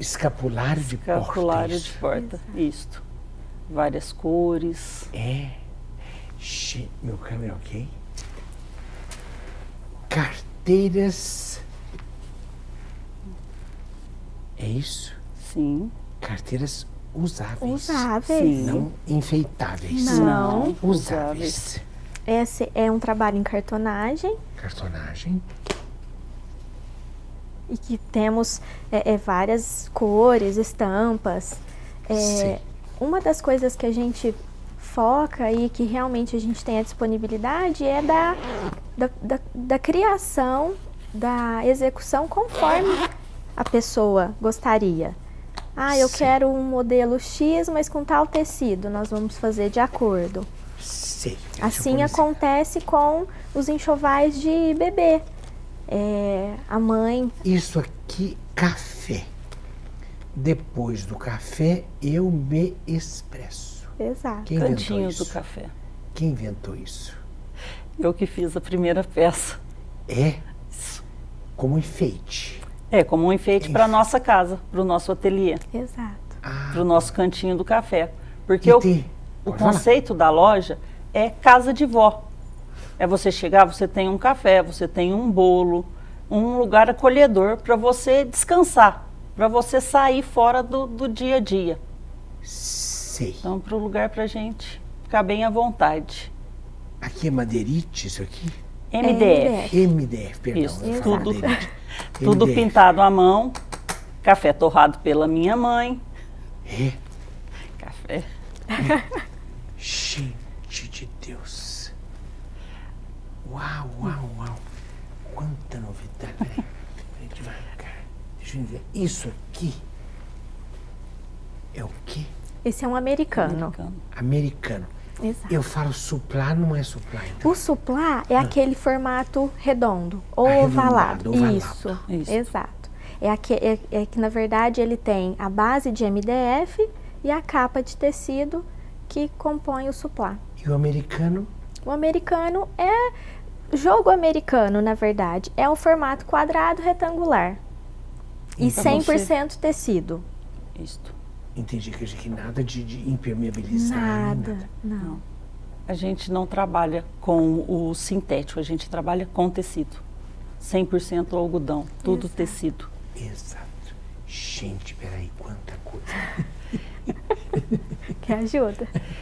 Escapulário de porta. Escapulário isso. de porta. Isto. Várias cores. É. Che- Meu câmera, ok? Carteiras. É isso? Sim. Carteiras usáveis. Usáveis. Sim. Não enfeitáveis. Não. Usáveis. Esse é um trabalho em cartonagem Cartonagem. E que temos é, é, várias cores, estampas. É, Sim. uma das coisas que a gente foca e que realmente a gente tem a disponibilidade é da, da, da, da criação, da execução conforme a pessoa gostaria. Ah, eu Sim. quero um modelo X, mas com tal tecido. Nós vamos fazer de acordo. Sei. Assim acontece com os enxovais de bebê. É, a mãe Isso aqui, café. Depois do café, eu me expresso. Exato. Quem Cantinho isso? do café. Quem inventou isso? Eu que fiz a primeira peça. É como enfeite. É como um enfeite para nossa casa, para o nosso ateliê, Exato. Ah, para o nosso cantinho do café. Porque e o, falar. conceito da loja é casa de vó. É você chegar, você tem um café, você tem um bolo, um lugar acolhedor para você descansar, para você sair fora do, do dia a dia. Sei. Então, para o lugar para gente ficar bem à vontade. Aqui é madeirite, isso aqui? MDF. MDF, perdão. Isso, tudo. Tudo MDF. pintado à mão, café torrado pela minha mãe. É. Café. Gente de Deus. Uau, uau, uau. Quanta novidade. Peraí, peraí, devagar. Deixa eu ver. Isso aqui é o quê? Esse é um americano. Americano. Americano. Exato. Eu falo suplá, não é suplá, então. O suplá é aquele formato redondo ou ovalado. ovalado. Isso, Isso. exato. É, aque- é- é que, na verdade, ele tem a base de MDF e a capa de tecido que compõe o suplá. E o americano? O americano é jogo americano, na verdade. É um formato quadrado retangular. E Então 100% tecido. Isto. Entendi que que nada de, de impermeabilizar. nem Nada, não. A gente não trabalha com o sintético, a gente trabalha com tecido. 100% algodão, tudo Exato. tecido. Exato. Gente, peraí, quanta coisa. [laughs] Que ajuda. [laughs]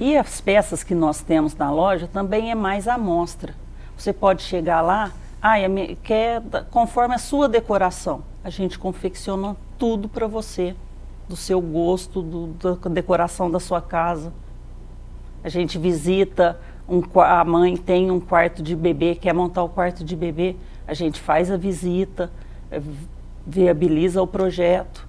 E as peças que nós temos na loja também é mais amostra. Você pode chegar lá, ah, quer conforme a sua decoração. A gente confecciona tudo para você, do seu gosto, do- da decoração da sua casa. A gente visita, um, a mãe tem um quarto de bebê, quer montar o quarto de bebê, a gente faz a visita, eh, vi- viabiliza o projeto.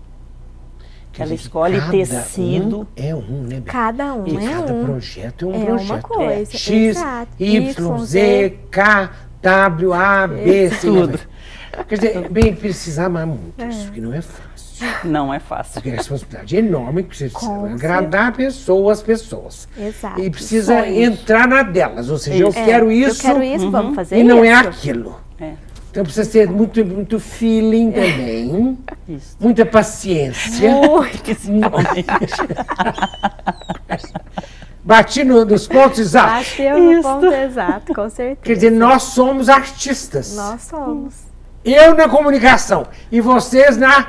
Quer Ela dizer escolhe cada tecido. Um é um, né? Cada um E é cada um. projeto é um É uma projeto. coisa, X, exato. Y, Z, K, W, A, B, C. Tudo. Quer dizer, bem, precisa amar muito É. isso, que não é fácil. Não é fácil. Porque é responsabilidade enorme, que precisa Com agradar pessoas, pessoas. Exato. E precisa Sonhos. entrar na delas, ou seja, eu. É, quero isso, Eu quero isso, vamos fazer e isso. não é aquilo. Então precisa ter muito, muito feeling também, isso. muita paciência. [laughs] Principalmente. Bati no- nos pontos exatos. Bateu no Isso. ponto exato, com certeza. Quer dizer, nós somos artistas. Nós somos. Eu na comunicação e vocês na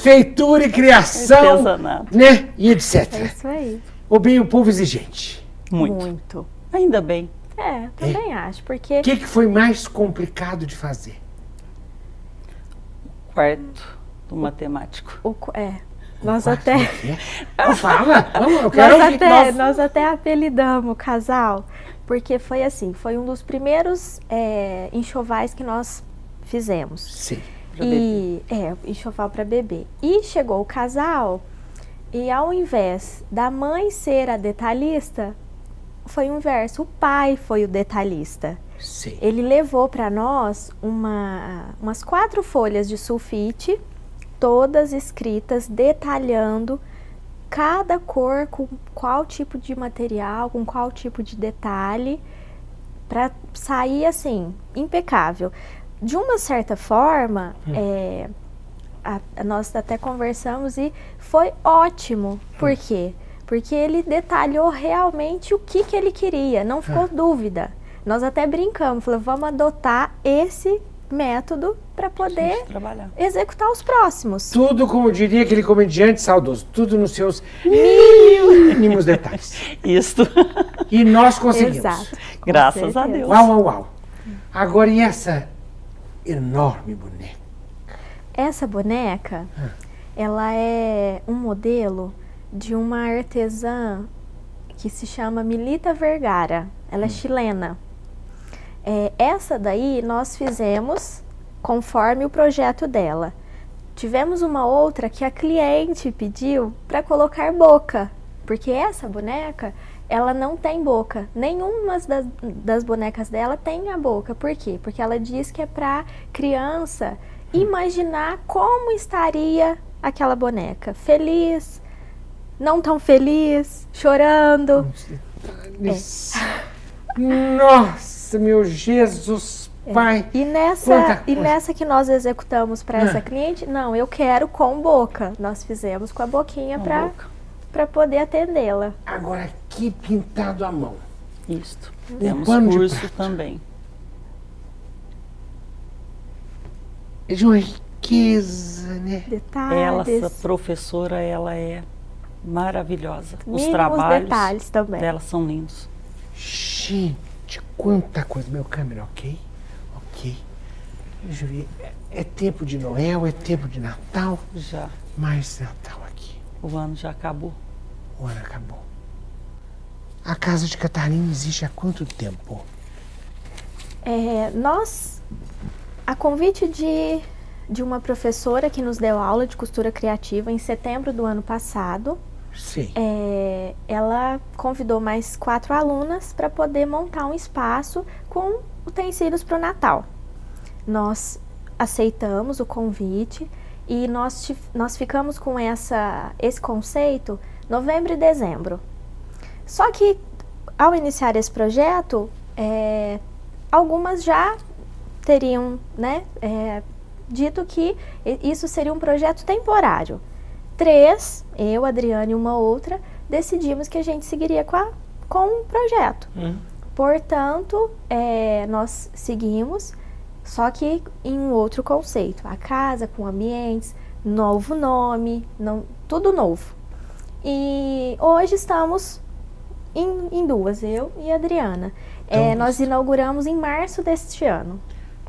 feitura e criação, né? E etc. É isso aí. O bem o povo exigente. Muito. Muito. Ainda bem. É, também acho, porque O que, que foi mais complicado de fazer? Quarto do matemático. o, é, nós Quarto, até, é é? Fala, vamos, eu quero nós ouvir. até, Nossa. nós até apelidamos o casal, porque foi assim, foi um dos primeiros é, enxovais que nós fizemos. Sim. Pra e é, enxoval para bebê. E chegou o casal e ao invés da mãe ser a detalhista, foi o inverso, o pai foi o detalhista. Sim. Ele levou para nós uma, umas quatro folhas de sulfite, todas escritas, detalhando cada cor com qual tipo de material, com qual tipo de detalhe, para sair assim, impecável. De uma certa forma, é, a- a- nós até conversamos e foi ótimo. Por quê? Porque ele detalhou realmente o que, que ele queria, não ficou dúvida. Nós até brincamos, falamos, vamos adotar esse método para poder executar os próximos. Tudo, como diria aquele comediante saudoso, tudo nos seus mínimos detalhes. [laughs] Isso. E nós conseguimos. Exato. com Graças a. Deus. Uau, uau, uau. Agora, e essa enorme boneca? Essa boneca, ela é um modelo de uma artesã que se chama Milita Vergara. Ela é chilena. É, essa daí nós fizemos conforme o projeto dela. Tivemos uma outra que a cliente pediu para colocar boca, porque essa boneca ela não tem boca. Nenhuma das, das bonecas dela tem a boca. Por quê? Porque ela diz que é para criança imaginar como estaria aquela boneca. Feliz, não tão feliz, chorando. Nossa, meu Jesus Pai. E Quanta nessa, e nessa que nós executamos para Ah. essa cliente, não, eu quero com boca. Nós fizemos com a boquinha para para poder atendê-la. Agora, que pintado à mão. Isto. Um Temos pano de curso também. É de uma riqueza, né? Ela, Detalhes, essa professora, ela é maravilhosa. Os mínimos trabalhos detalhes também. dela são lindos. Gente, quanta coisa. Meu câmera, ok? Ok. Deixa eu ver. É, é tempo de Noel, é tempo de Natal. Já. Mais Natal aqui. O ano já acabou. O ano acabou. A casa de Catarina existe há quanto tempo? É, nós, a convite de, de uma professora que nos deu aula de costura criativa em setembro do ano passado, Sim. é, ela convidou mais quatro alunas para poder montar um espaço com utensílios para o Natal. Nós aceitamos o convite e nós, nós ficamos com essa, esse conceito novembro e dezembro. Só que ao iniciar esse projeto, é, algumas já teriam né, é, dito que isso seria um projeto temporário. Três, eu, Adriane e uma outra, decidimos que a gente seguiria com, a, com o projeto. Portanto, é, nós seguimos, só que em um outro conceito. A casa com ambientes, novo nome, não, tudo novo. E hoje estamos em, em duas, eu e a Adriana. É, Então, nós inauguramos em março deste ano.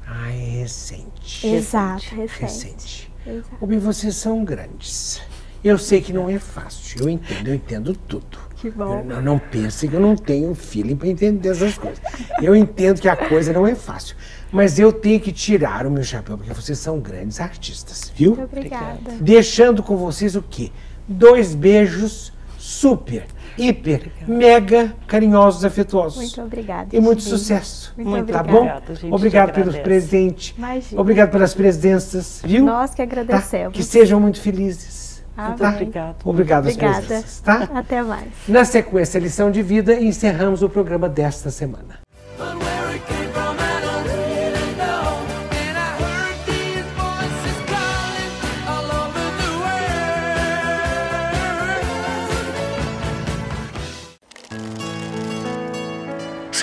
Ah, é recente. Exato, recente. Recente. Exato. Vocês são grandes. Eu sei que não é fácil. Eu entendo, eu entendo tudo. Que bom. Eu, não, pense que eu não tenho feeling para entender essas coisas. Eu entendo que a coisa não é fácil. Mas eu tenho que tirar o meu chapéu, porque vocês são grandes artistas, viu? Muito obrigada. Deixando com vocês o quê? Dois beijos super, hiper, mega carinhosos, afetuosos. Muito obrigada. E muito sucesso. Muito tá obrigada. bom? Obrigada, gente Obrigado pelos presentes. Imagina. Obrigado pelas presenças, viu? Nós que Tá? agradecemos. Que sejam muito felizes. Amém. tá? obrigado. Obrigado às Obrigada. presenças, tá? Até mais. Na sequência, lição de vida, e encerramos o programa desta semana.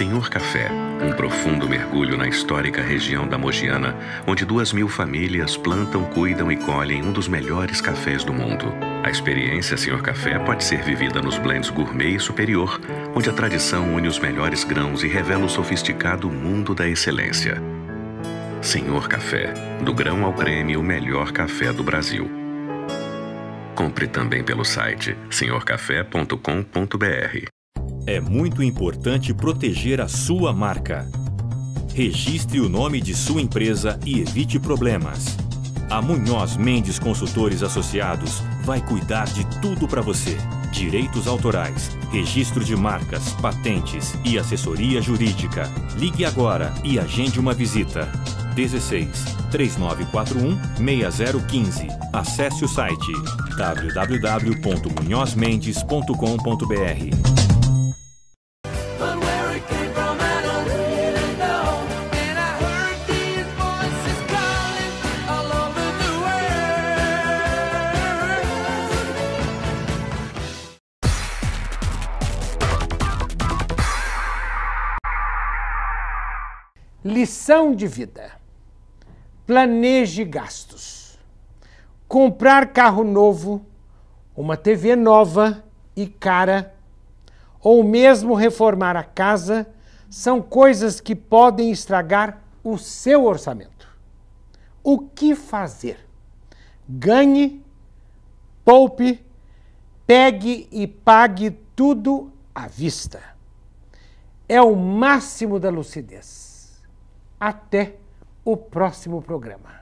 Senhor Café, um profundo mergulho na histórica região da Mogiana, onde duas mil famílias plantam, cuidam e colhem um dos melhores cafés do mundo. A experiência Senhor Café pode ser vivida nos blends gourmet e superior, onde a tradição une os melhores grãos e revela o sofisticado mundo da excelência. Senhor Café, do grão ao creme, o melhor café do Brasil. Compre também pelo site senhorcafé.com.br. É muito importante proteger a sua marca. Registre o nome de sua empresa e evite problemas. A Munhoz Mendes Consultores Associados vai cuidar de tudo para você. Direitos autorais, registro de marcas, patentes e assessoria jurídica. Ligue agora e agende uma visita. 16 3941 6015. Acesse o site www.munhozmendes.com.br. Lição de vida. Planeje gastos. Comprar carro novo, uma TV nova e cara, ou mesmo reformar a casa, são coisas que podem estragar o seu orçamento. O que fazer? Ganhe, poupe, pegue e pague tudo à vista. É o máximo da lucidez. Até o próximo programa.